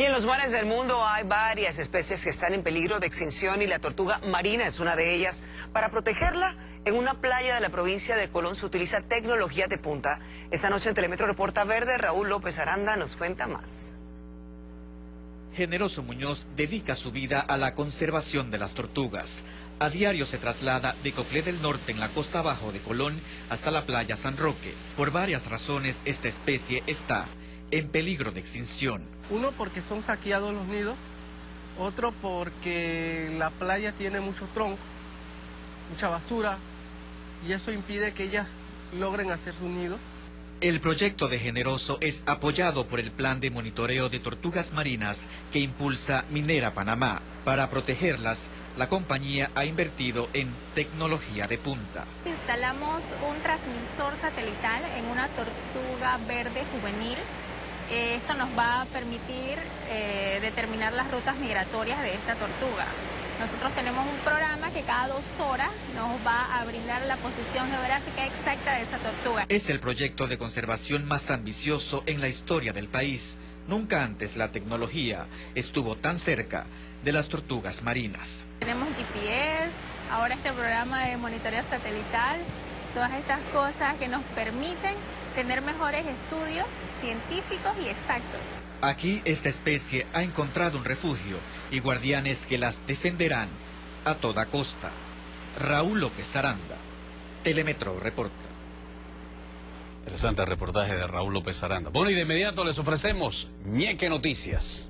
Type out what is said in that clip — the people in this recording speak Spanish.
Y en los mares del mundo hay varias especies que están en peligro de extinción y la tortuga marina es una de ellas. Para protegerla, en una playa de la provincia de Colón se utiliza tecnología de punta. Esta noche en Telemetro Reporta Verde, Raúl López Aranda nos cuenta más. Generoso Muñoz dedica su vida a la conservación de las tortugas. A diario se traslada de Coclé del Norte en la costa abajo de Colón hasta la playa San Roque. Por varias razones esta especie está en peligro de extinción. Uno porque son saqueados los nidos, otro porque la playa tiene mucho tronco, mucha basura, y eso impide que ellas logren hacer su nido. El proyecto de Generoso es apoyado por el Plan de Monitoreo de Tortugas Marinas que impulsa Minera Panamá. Para protegerlas, la compañía ha invertido en tecnología de punta. Instalamos un transmisor satelital en una tortuga verde juvenil esto nos va a permitir eh, determinar las rutas migratorias de esta tortuga. Nosotros tenemos un programa que cada dos horas nos va a brindar la posición geográfica exacta de esta tortuga. Es el proyecto de conservación más ambicioso en la historia del país. Nunca antes la tecnología estuvo tan cerca de las tortugas marinas. Tenemos GPS, ahora este programa de monitoreo satelital, todas estas cosas que nos permiten tener mejores estudios científicos y exactos. Aquí esta especie ha encontrado un refugio y guardianes que las defenderán a toda costa. Raúl López Aranda, Telemetro reporta. Interesante reportaje de Raúl López Aranda. Bueno, y de inmediato les ofrecemos Ñeque Noticias.